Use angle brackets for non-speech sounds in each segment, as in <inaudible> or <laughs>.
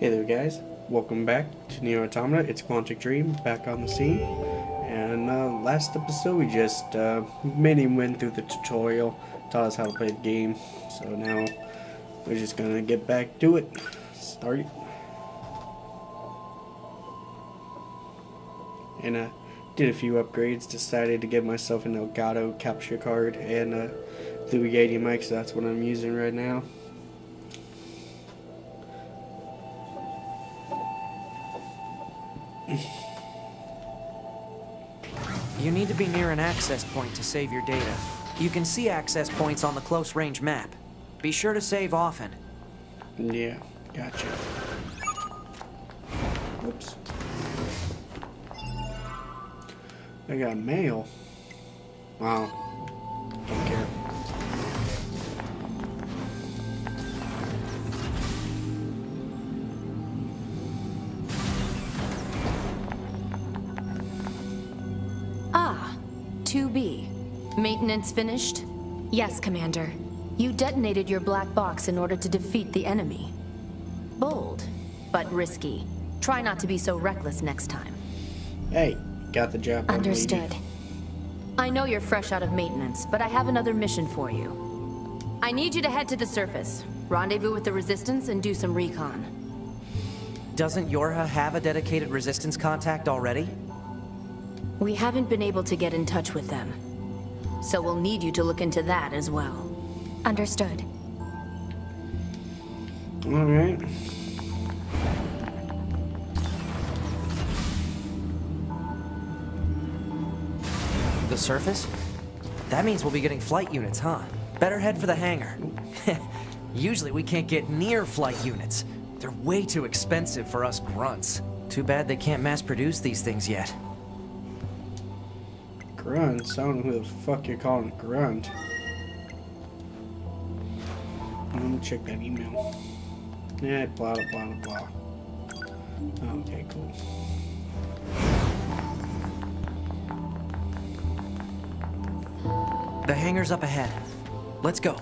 Hey there guys, welcome back to Nier Automata, it's Quantic Dream, back on the scene. And uh, last episode we just uh, made him win through the tutorial, taught us how to play the game. So now we're just gonna get back to it. Start. And uh, did a few upgrades, decided to get myself an Elgato capture card and a Blue Yeti mic, so that's what I'm using right now. Need to be near an access point to save your data. You can see access points on the close range map. Be sure to save often. Yeah, gotcha. Oops. I got mail. Wow. Maintenance finished? Yes, Commander. You detonated your black box in order to defeat the enemy. Bold, but risky. Try not to be so reckless next time. Hey, got the job. done, lady. Understood. I know you're fresh out of maintenance, but I have another mission for you. I need you to head to the surface, rendezvous with the Resistance, and do some recon. Doesn't Yorha have a dedicated resistance contact already? We haven't been able to get in touch with them. So we'll need you to look into that as well. Understood. Alright. The surface? That means we'll be getting flight units, huh? Better head for the hangar. <laughs> Usually we can't get near flight units. They're way too expensive for us grunts. Too bad they can't mass produce these things yet. Grunt? I don't know who the fuck you're calling a Grunt. Let me check that email. Yeah, blah, blah, blah, blah. Okay, cool. The hangar's up ahead. Let's go.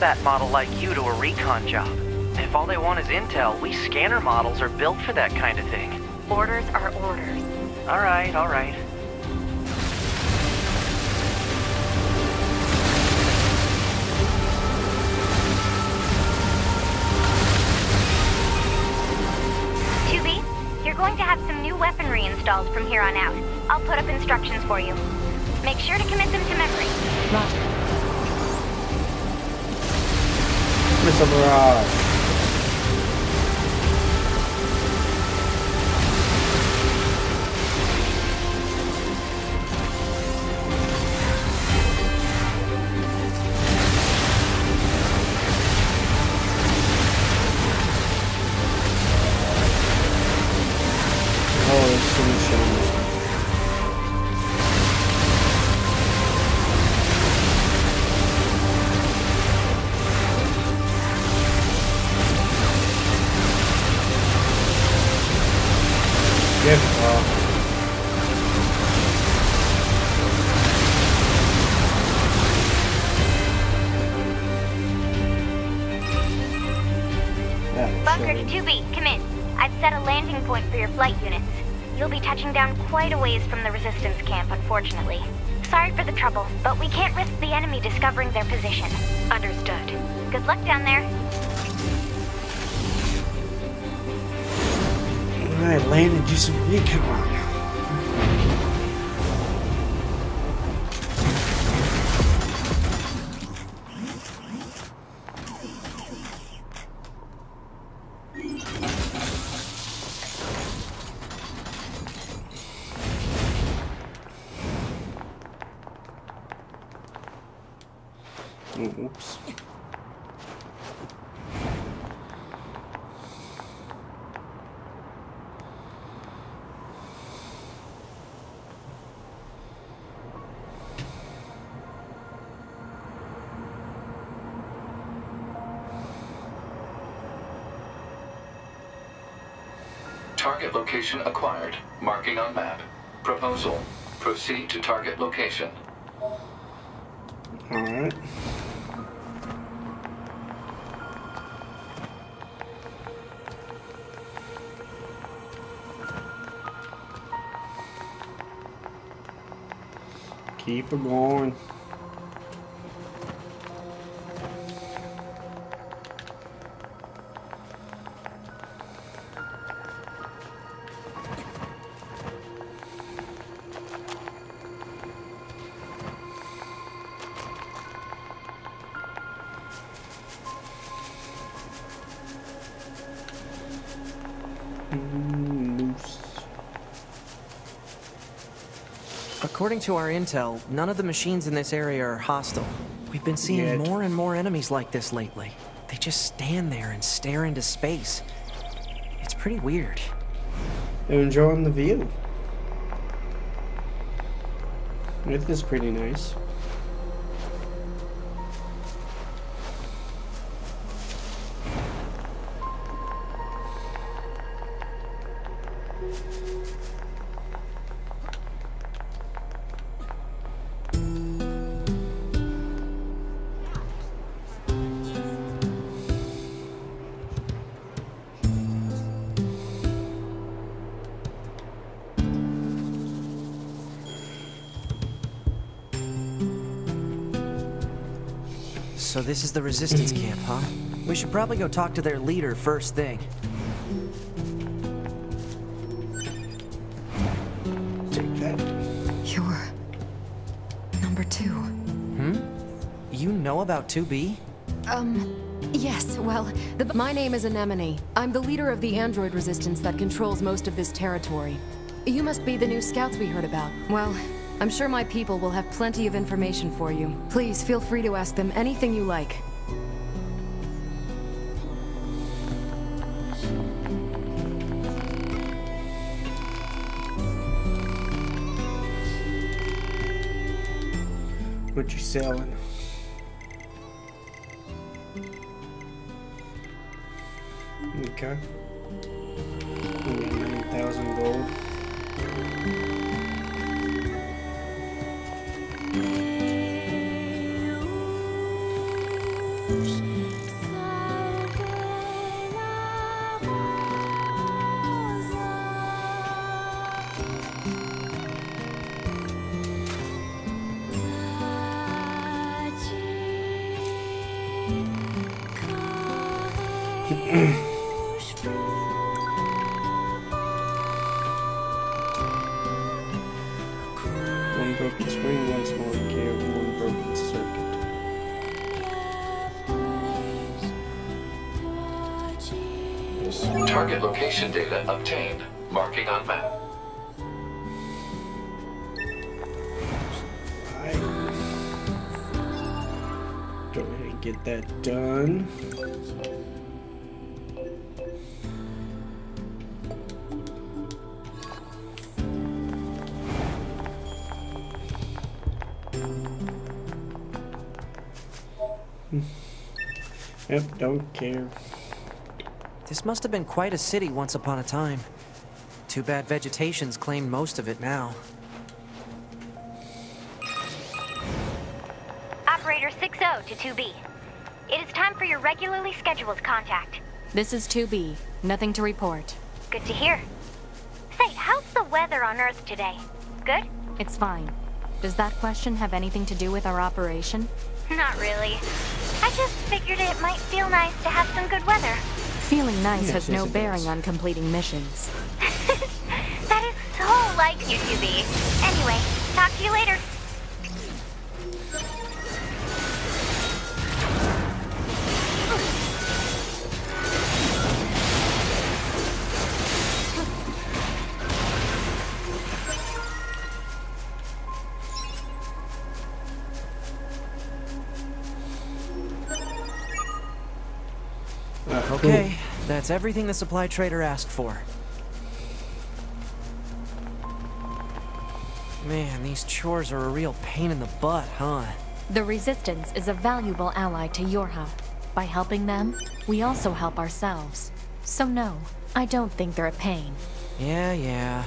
Sent a combat model like you to a recon job? If all they want is intel, we scanner models are built for that kind of thing. Orders are orders. Alright, alright. 2B, you're going to have some new weaponry installed from here on out. I'll put up instructions for you. Make sure to commit them to memory. Roger. Mr. Mirage. Ways from the resistance camp, unfortunately. Sorry for the trouble, but we can't risk the enemy discovering their position. Understood. Good luck down there. Alright, land and do some recon. Target location acquired. Marking on map. Proposal. Proceed to target location. Alright. Keep it going. According to our intel, none of the machines in this area are hostile. We've been seeing Yet. more and more enemies like this lately. They just stand there and stare into space. It's pretty weird. They're enjoying the view. It is pretty nice. This is the resistance camp, huh? We should probably go talk to their leader first thing. Take that. You're... number two. Hmm? You know about 2B? Um, yes, well, the, my name is Anemone. I'm the leader of the android resistance that controls most of this territory. You must be the new scouts we heard about. Well, I'm sure my people will have plenty of information for you. Please feel free to ask them anything you like. What you selling? Okay. Nine thousand gold. Location data obtained. Marking on map. Alright. Go ahead and get that done. Hmm. Yep, don't care. This must have been quite a city once upon a time. Too bad vegetation's claimed most of it now. Operator 60 to 2B. It is time for your regularly scheduled contact. This is 2B. Nothing to report. Good to hear. Say, how's the weather on Earth today? Good? It's fine. Does that question have anything to do with our operation? Not really. I just figured it might feel nice to have some good weather. Feeling nice Yes, has yes, no bearing does. on completing missions. <laughs> that is so like you to be. Anyway, talk to you later. That's everything the supply trader asked for. Man, these chores are a real pain in the butt, huh? The Resistance is a valuable ally to Yorha. By helping them, we also help ourselves. So no, I don't think they're a pain. Yeah, yeah.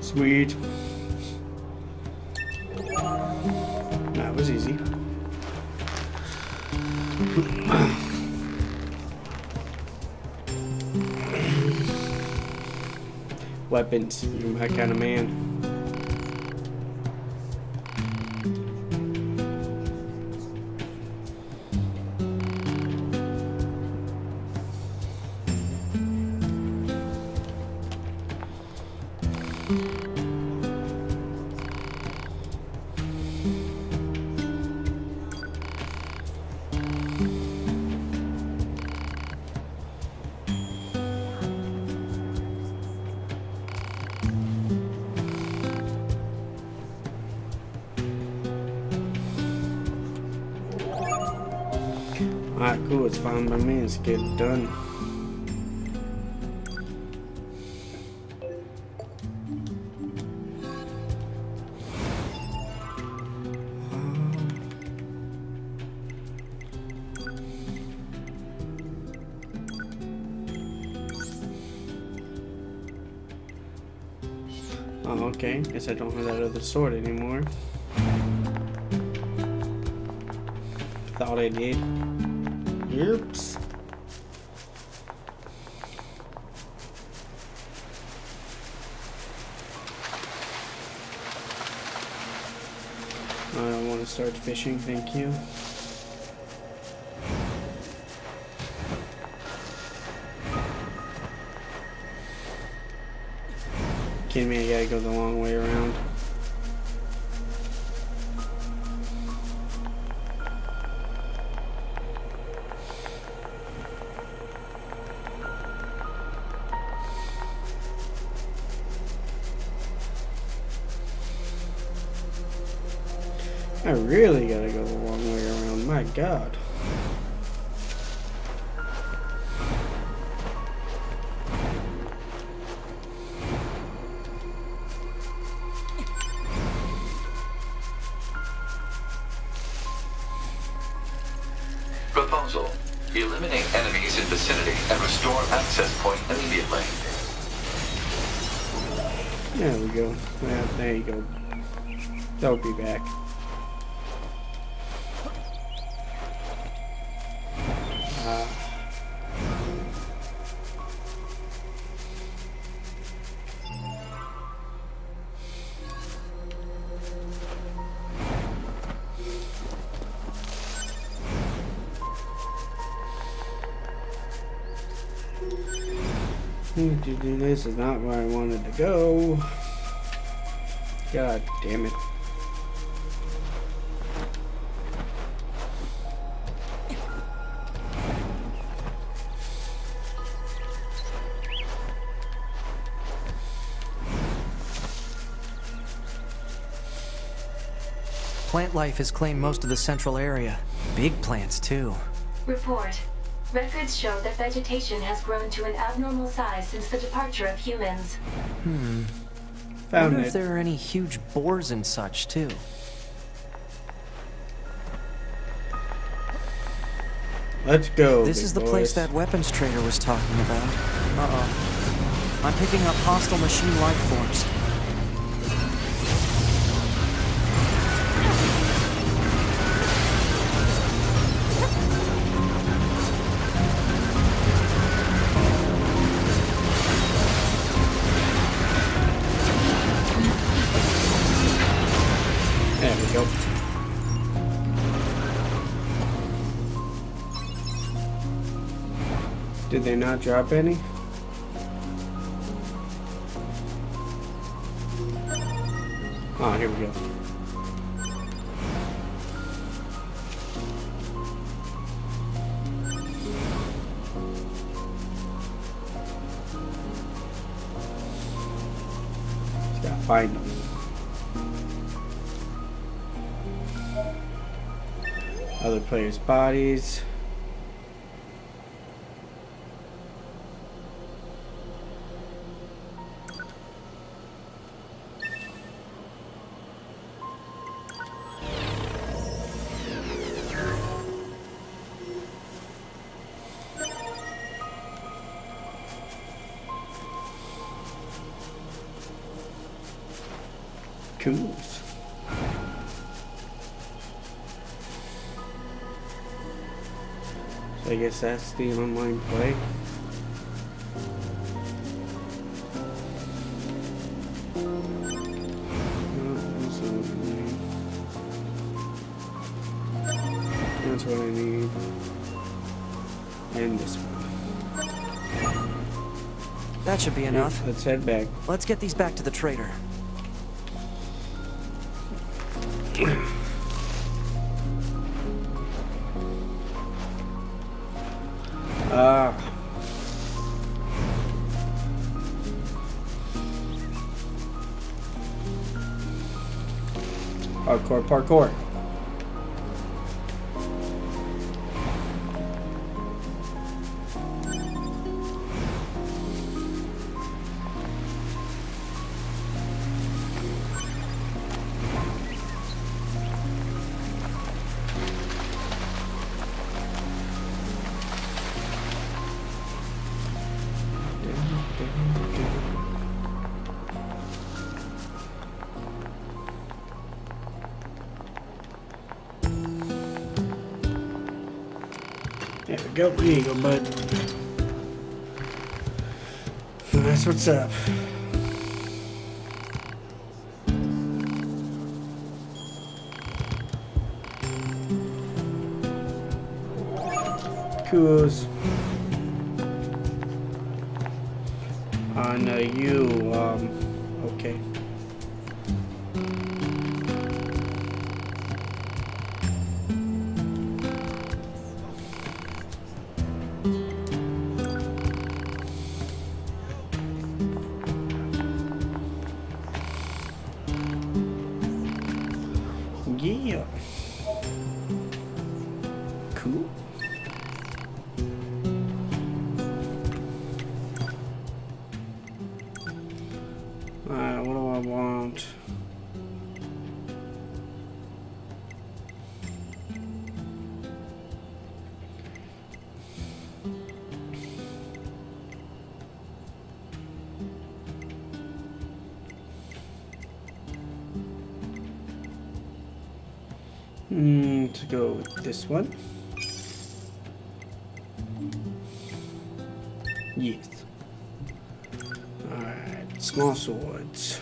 Sweet. Weapons. Kind of man. Get done. Um, oh, okay. Guess I don't have that other sword anymore. Thought I did. Oops. I don't want to start fishing, thank you. Kidding me, I gotta go the long way around. God. This is not where I wanted to go. God damn it. Plant life has claimed most of the central area. Big plants, too. Report. Records show that vegetation has grown to an abnormal size since the departure of humans. Hmm. Found Wonder it. if there are any huge boars and such, too. Let's go. This big is the place that weapons trader was talking about. Uh-oh. I'm picking up hostile machine life forms. They not drop any? Oh, here we go. Just gotta find them. Other players' bodies. Guess that's the online play. That's what I need. That's what I need. And this one. That should be enough. Let's head back. Let's get these back to the trader. Parkour. Go. There you go, bud. That's what's up. Coos. Hmm, to go with this one. Yes. Alright, small swords.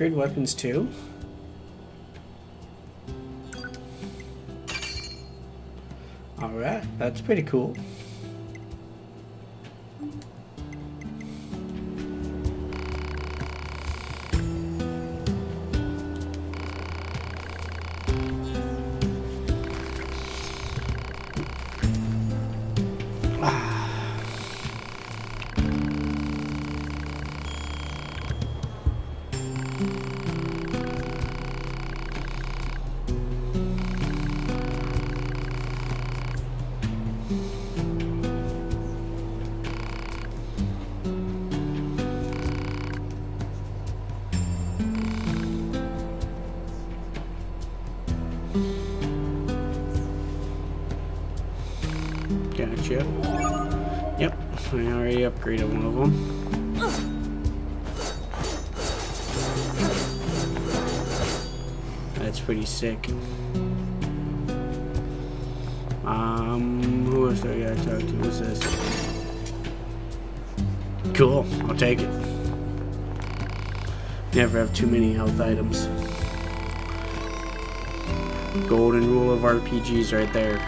Upgrade weapons too? Alright, that's pretty cool. That's pretty sick. Um, who else do I gotta talk to? What's this? Cool, I'll take it. Never have too many health items. Golden rule of RPGs right there.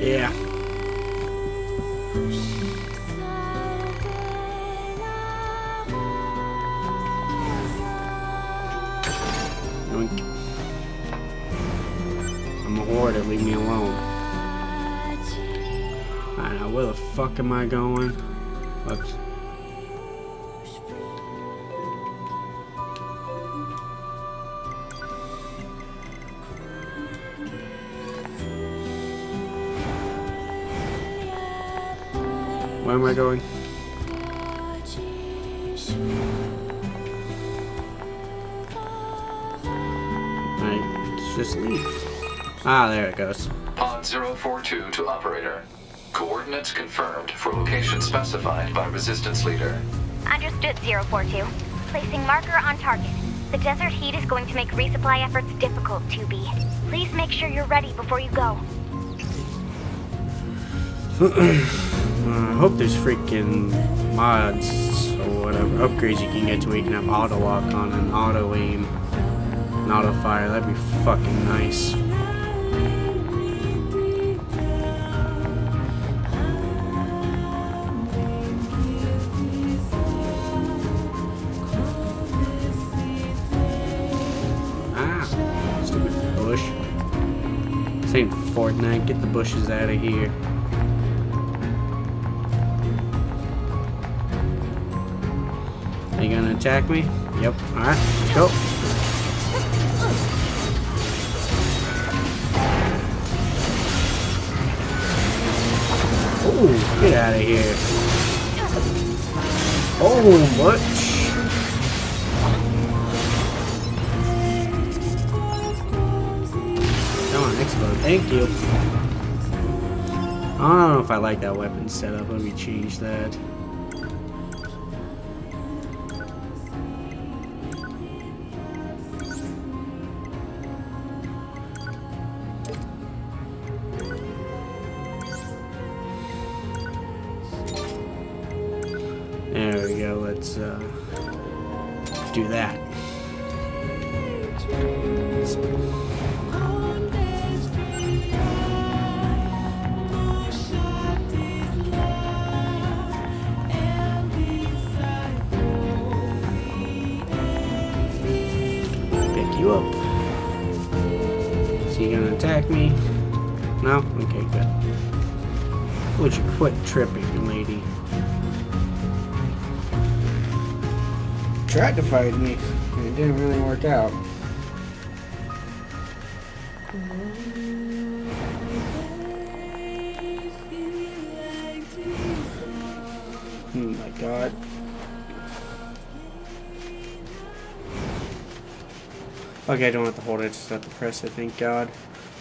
Yeah. Fuck am I going? Where am I going? Alright, just leave. Ah, there it goes. Pod 042 to operator. Coordinates confirmed for location specified by resistance leader. Understood, 042. Placing marker on target. The desert heat is going to make resupply efforts difficult, 2B. Please make sure you're ready before you go. <clears throat> Uh, I hope there's freaking mods or whatever upgrades you can get to where you can have auto lock on and auto aim and auto fire. That'd be fucking nice. Fortnite. Get the bushes out of here. Are you gonna attack me? Yep. Alright, go. Oh, get out of here. Oh, much. Thank you. I don't know if I like that weapon setup. Let me change that. You up. Is he gonna attack me? No? Okay, good. Would you quit tripping, lady? tried to fight me, and it didn't really work out. Okay, I don't have to hold it, I just have to press it, thank god.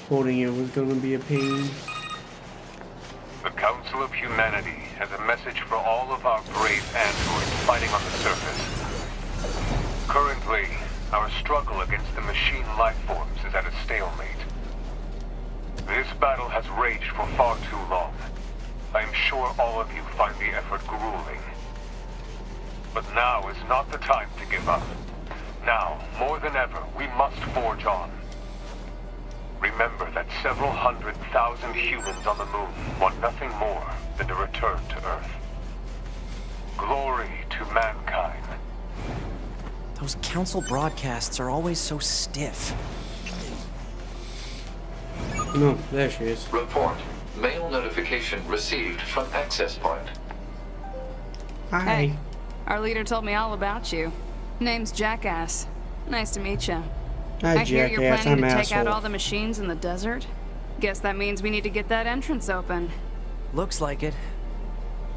Holding it was gonna be a pain. The Council of Humanity has a message for all of our brave androids fighting on the surface. Currently, our struggle against the machine life forms is at a stalemate. This battle has raged for far too long. I am sure all of you find the effort grueling. But now is not the time to give up. Now, more than ever, we must forge on. Remember that several hundred thousand humans on the moon want nothing more than to return to Earth. Glory to mankind. Those council broadcasts are always so stiff. No, there she is. Report. Mail notification received from access point. Hi. Hey, our leader told me all about you. Name's Jackass. Nice to meet you. Hi, I hear you're planning I'm to take out all the machines in the desert. Guess that means we need to get that entrance open. Looks like it.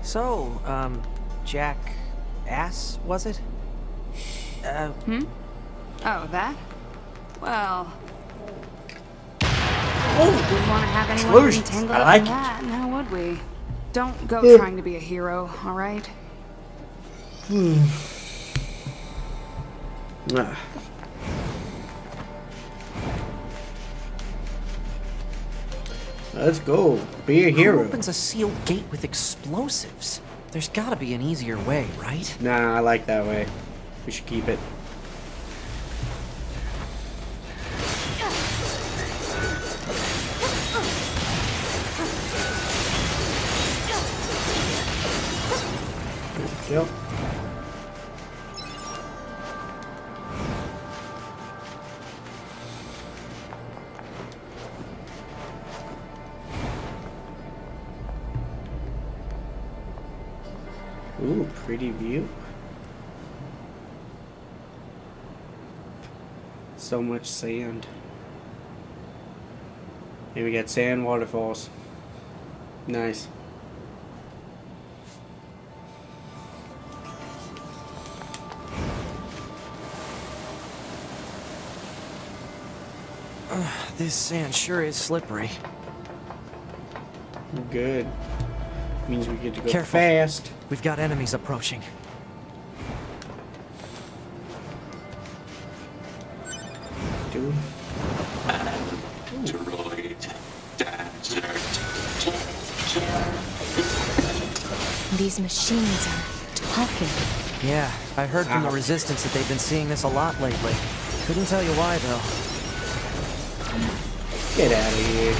So, um, Jack Ass, was it? Uh, Hmm? Oh, that? Well... Oh, Wouldn't want to have anyone explosions. entangled I up like in that, now would we? Don't go Yeah. trying to be a hero, alright? Ah. Let's go. Be a Who hero. opens a sealed gate with explosives? There's gotta be an easier way, right? Nah, I like that way. We should keep it. So much sand. And we got sand waterfalls. Nice. This sand sure is slippery. Good. Means we get to go Careful. fast. We've got enemies approaching. These machines are talking. Yeah, I heard from the ah. Resistance that they've been seeing this a lot lately. Couldn't tell you why, though. Get out of here.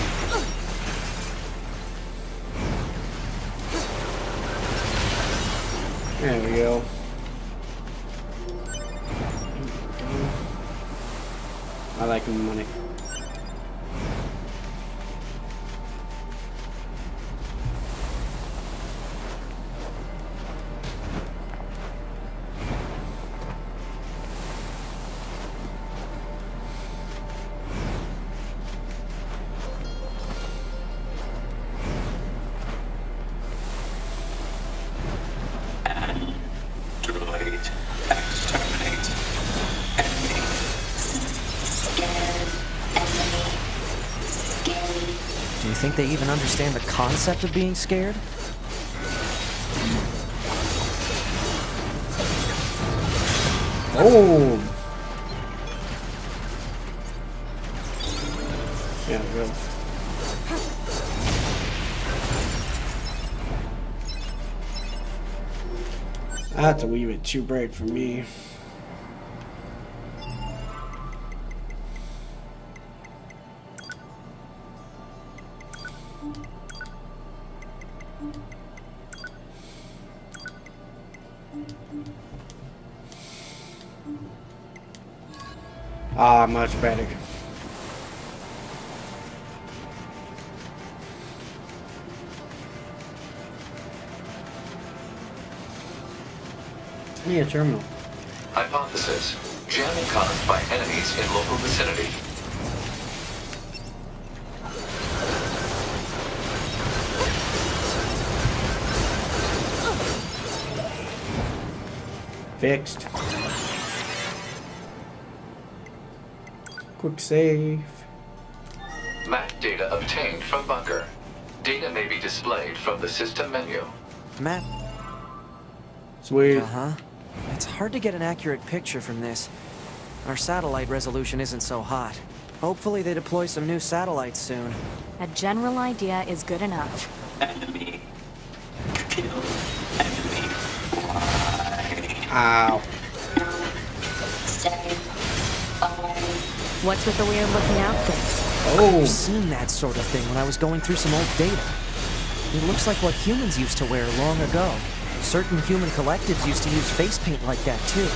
There we go. I like money. Concept of being scared? Oh! Yeah, go. That's a wee bit too bright for me. Much better. Yeah, terminal. Hypothesis. Jamming caused by enemies in local vicinity. Fixed. Quick save. Map data obtained from bunker. Data may be displayed from the system menu. Matt? Sweet. Uh-huh. It's hard to get an accurate picture from this. Our satellite resolution isn't so hot. Hopefully they deploy some new satellites soon. A general idea is good enough. Enemy. Kill. Enemy. Ow. What's with the weird looking outfits? Oh. I've seen that sort of thing when I was going through some old data. It looks like what humans used to wear long ago. Certain human collectives used to use face paint like that too.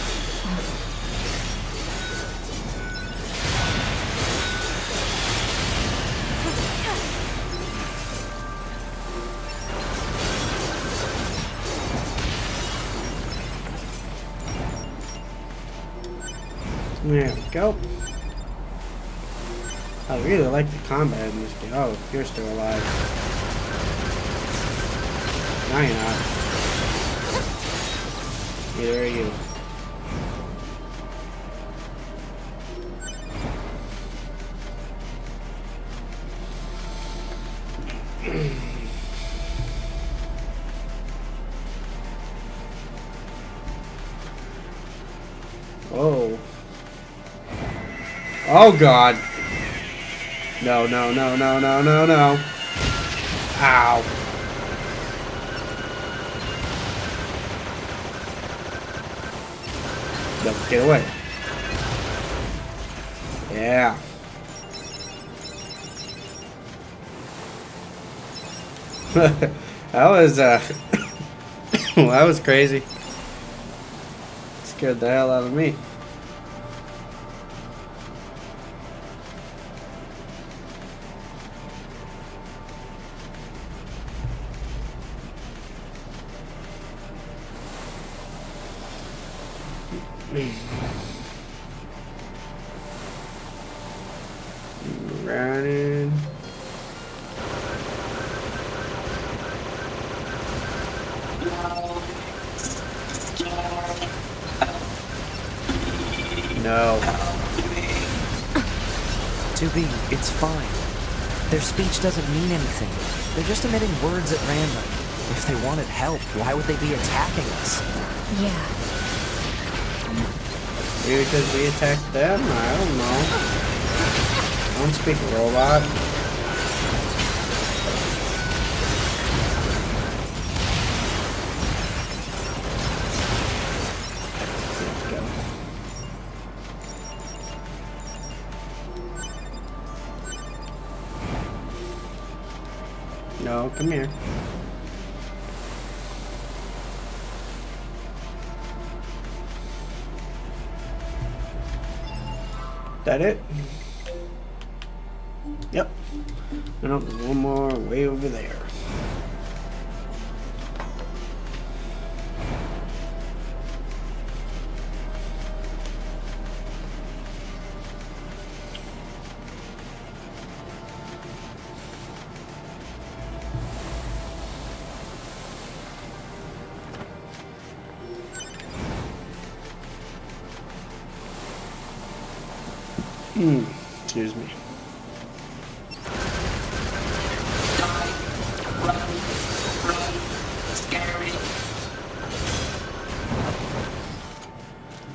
There we go. I really like the combat in this game. Oh, you're still alive. No, you're not. Neither are you. <clears throat> Whoa. Oh god. No, no, no, no, no, no, no. Ow. No, get away. Yeah. <laughs> that was, uh, <coughs> <coughs> that was crazy. Scared the hell out of me. Running. No. 2B, it's fine. Their speech doesn't mean anything. They're just emitting words at random. If they wanted help, why would they be attacking us? Yeah. Because we attacked them? I don't know. I don't speak robot. No, come here. Hmm. Excuse me.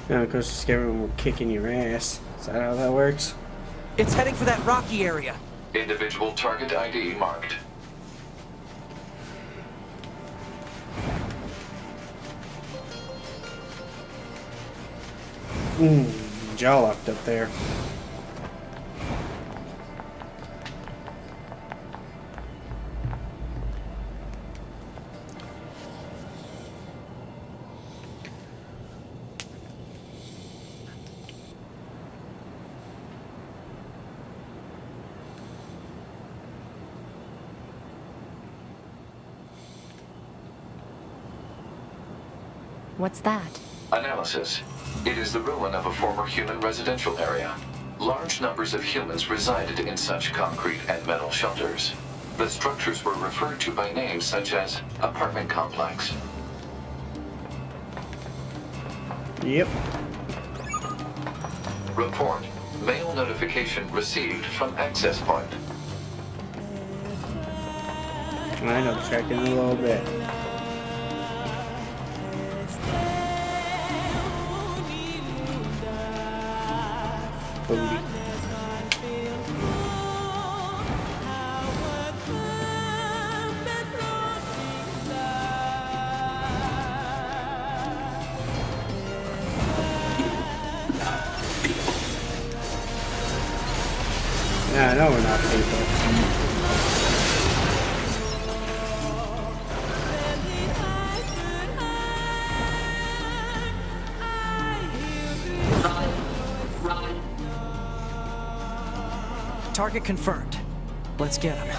Now, of course, scary when we're kicking your ass. Is that how that works? It's heading for that rocky area. Individual target ID marked. Mmm. Jaw locked up there. What's that? Analysis. It is the ruin of a former human residential area. Large numbers of humans resided in such concrete and metal shelters. The structures were referred to by names such as apartment complex. Yep. Report. Mail notification received from access point. I know, checking a little bit. Target confirmed. Let's get him.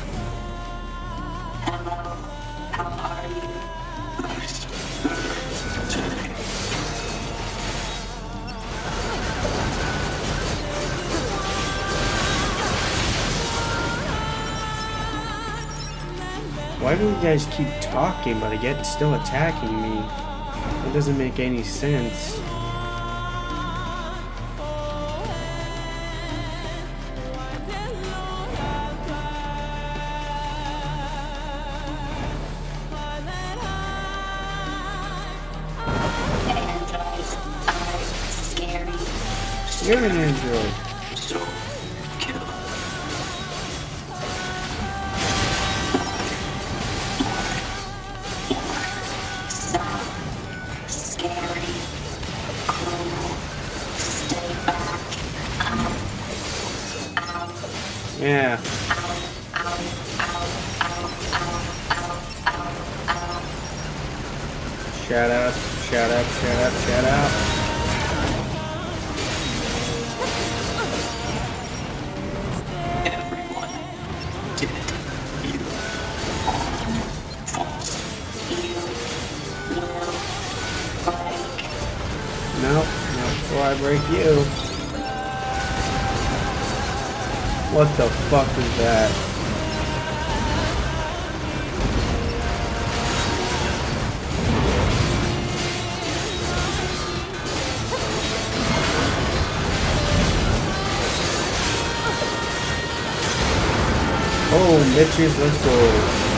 Why do you guys keep talking but yet still attacking me? It doesn't make any sense. Shut up, shut up, shut up, shut up. No, not before I break you. What the fuck is that? Bitches, let's go.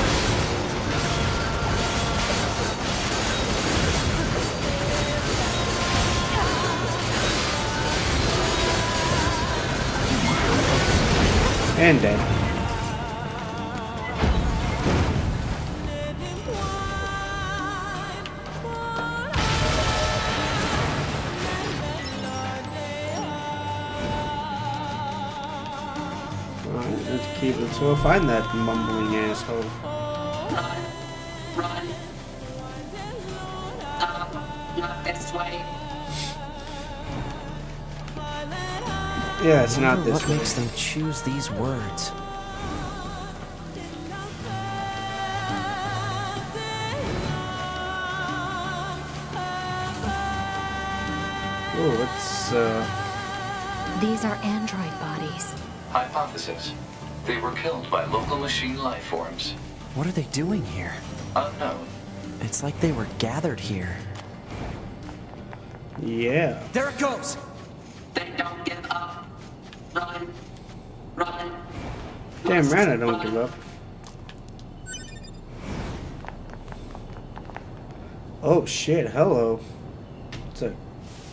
And dead. Let's keep let's go find that mumbling asshole. Not this way. Yeah, it's not this What way. makes them choose these words? Oh, let's uh These are android bodies. Hypothesis. They were killed by local machine life forms. What are they doing here? Unknown. It's like they were gathered here. Yeah. There it goes! They don't give up. Run. Run. Damn right I don't give up. Oh shit, hello. It's a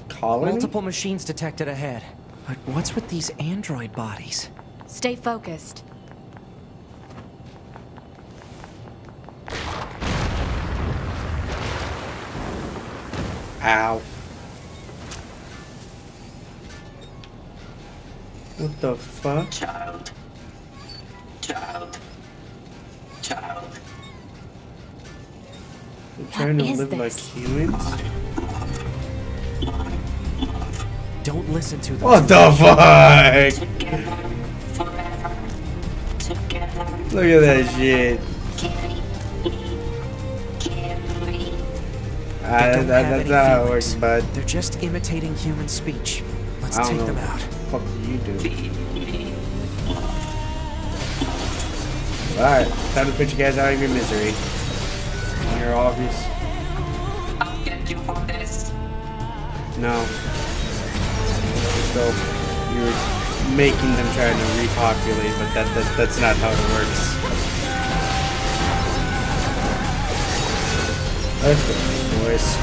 colony? Multiple machines detected ahead. But what's with these android bodies? Stay focused. Ow. What the fuck? Child. Child. Child. They're trying to is live like humans? Don't listen to them. What the fuck? Together. Forever. Together. Look at that shit. Carry me. Carry me. They that, don't that, that's not how it works, bud. They're just imitating human speech. Let's take know them what out. the fuck do you do? Alright, time to put you guys out of your misery. You're obvious. I'll get you for this. No. So, you're making them trying to repopulate, but that, that that's not how it works. Go, boys.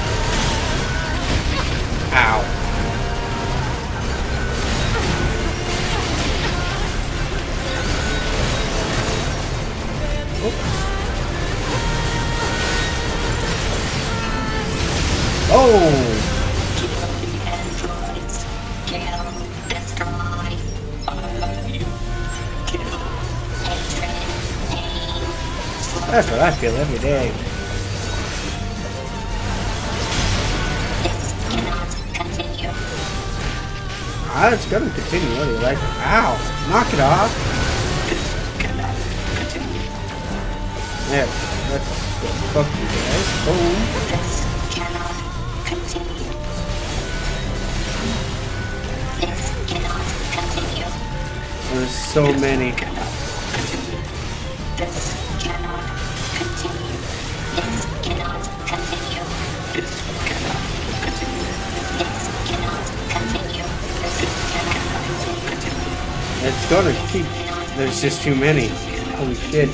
Ow. Oh! oh. That's what I feel every day. This cannot continue. Ah, it's gonna continue. You like? Ow! Knock it off! This cannot continue. Yeah, let's go. Fuck you guys. Boom. This cannot continue. This cannot continue. There's so many. Gonna keep. There's just too many. Holy shit.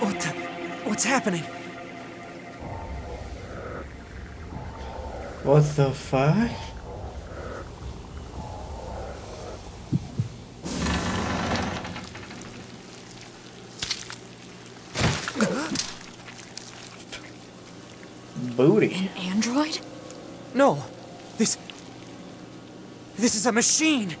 What? What's happening? What the fuck? Booty. An Android? No! This... This is a machine!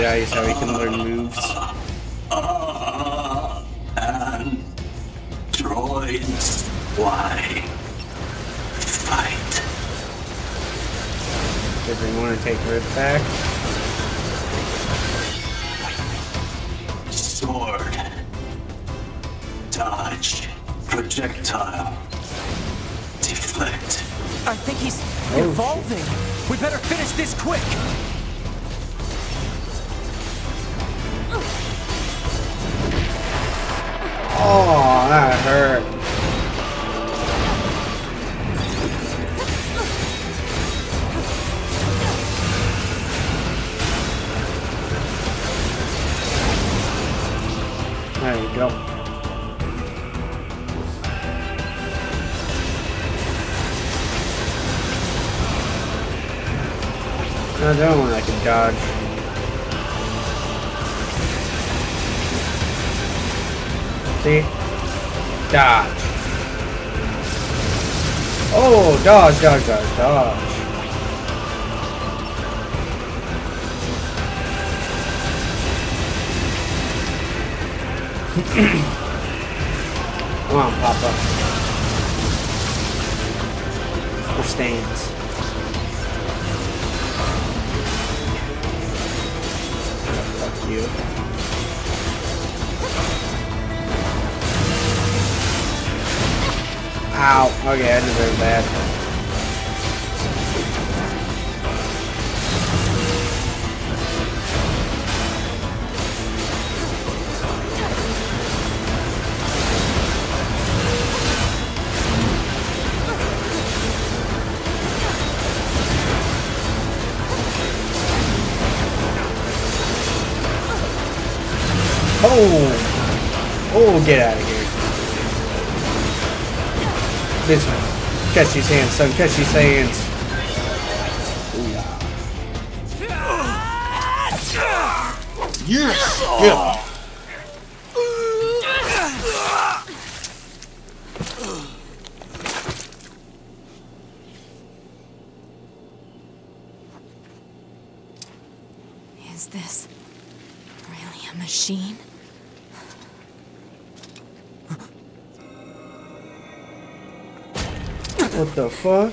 There and beat the shit out of you he can learn moves. And droids, why fight? Did we want to take Rip back? No, the other one I can dodge. See? Dodge. Oh, dodge, dodge, dodge, dodge. <clears throat> Come on, Papa. For stains. You. Ow. Okay, I deserve that. Oh! Oh, get out of here. This one. Catch these hands, son. Catch these hands. Yes! Yeah. Is the fuck?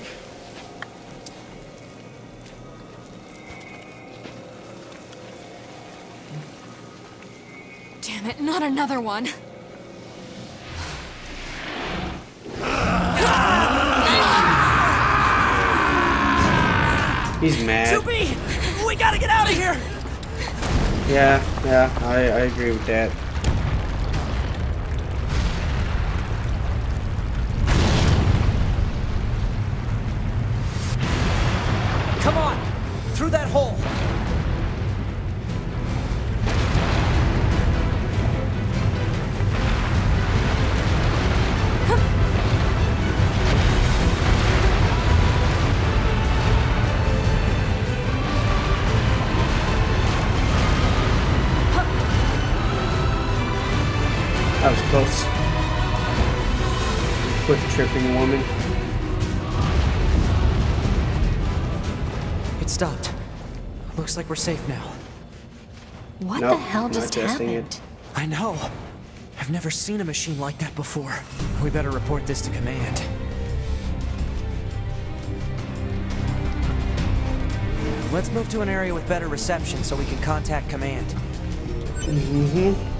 Damn it, not another one. He's mad. 2B! We gotta get out of here! Yeah, yeah, I, I agree with that. Quick woman. It stopped. Looks like we're safe now. What Nope, the hell just happened? it. I know. I've never seen a machine like that before. We better report this to command. Let's move to an area with better reception so we can contact command. Mm-hmm.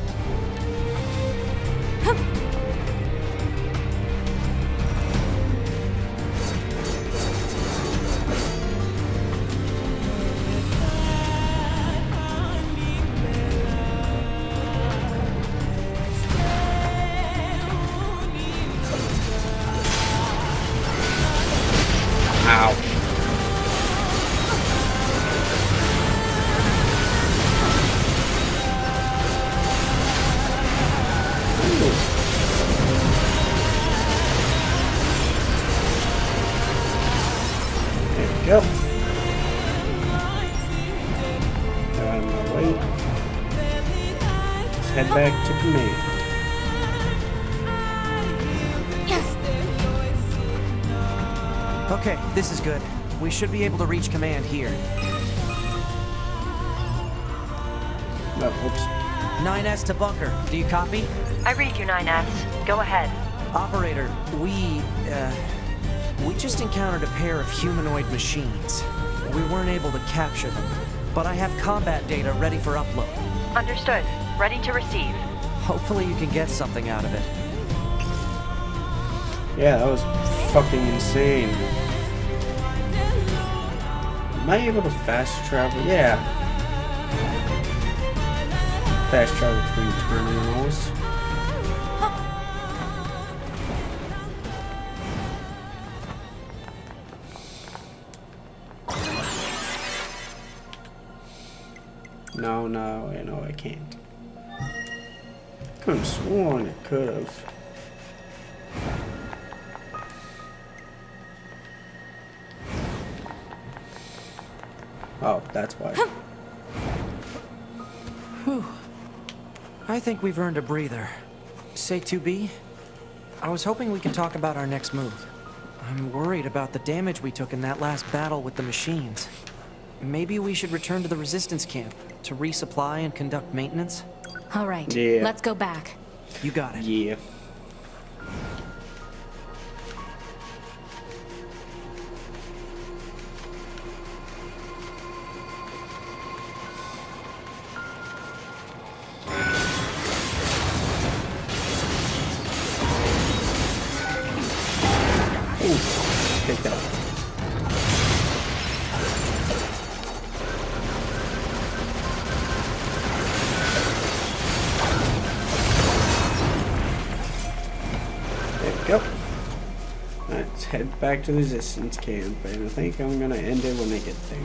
Should be able to reach command here. No, oops. 9S to bunker. Do you copy? I read you, 9S. Go ahead. Operator, we, uh, we just encountered a pair of humanoid machines. We weren't able to capture them, but I have combat data ready for upload. Understood. Ready to receive. Hopefully you can get something out of it. Yeah, that was fucking insane. Am I able to fast travel? Yeah. Fast travel between terminals. No, no, I know I can't. Could have sworn it could Oh, that's why. Whew. I think we've earned a breather. Say 2B? I was hoping we could talk about our next move. I'm worried about the damage we took in that last battle with the machines. Maybe we should return to the resistance camp to resupply and conduct maintenance? All right, Yeah. let's go back. You got it. Yeah. To the resistance camp, and I think I'm gonna end it when I get there.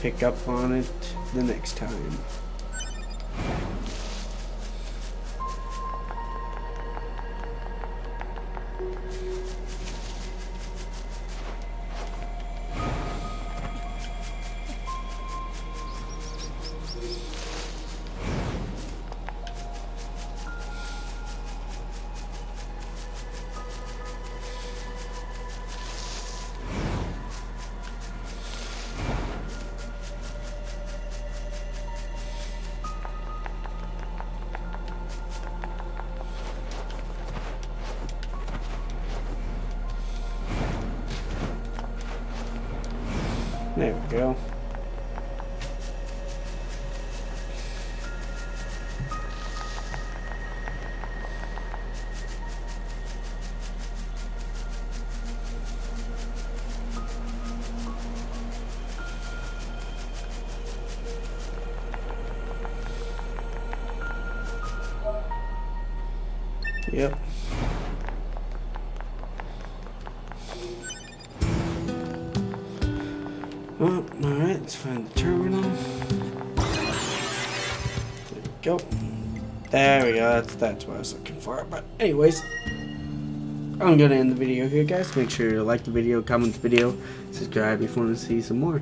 Pick up on it the next time. That's, what I was looking for. But anyways, I'm gonna end the video here, guys. Make sure to like the video, comment the video, subscribe if you want to see some more.